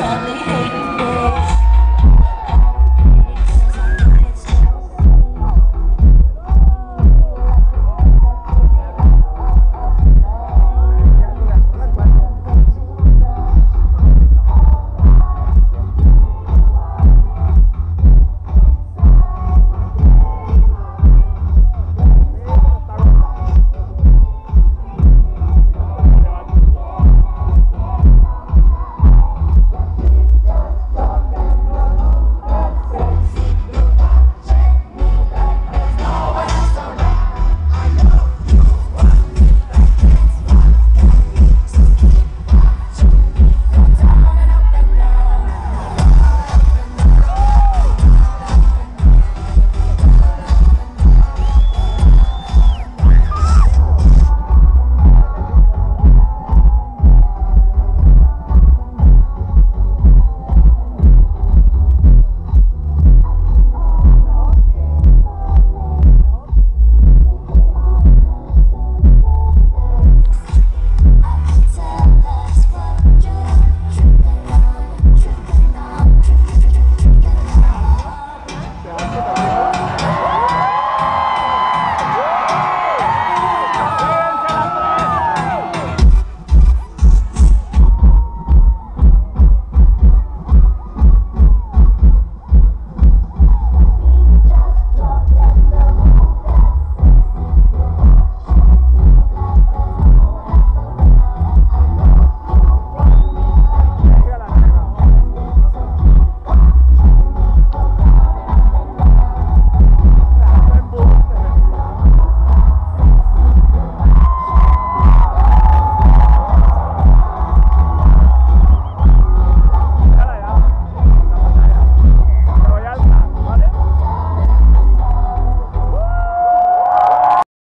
probably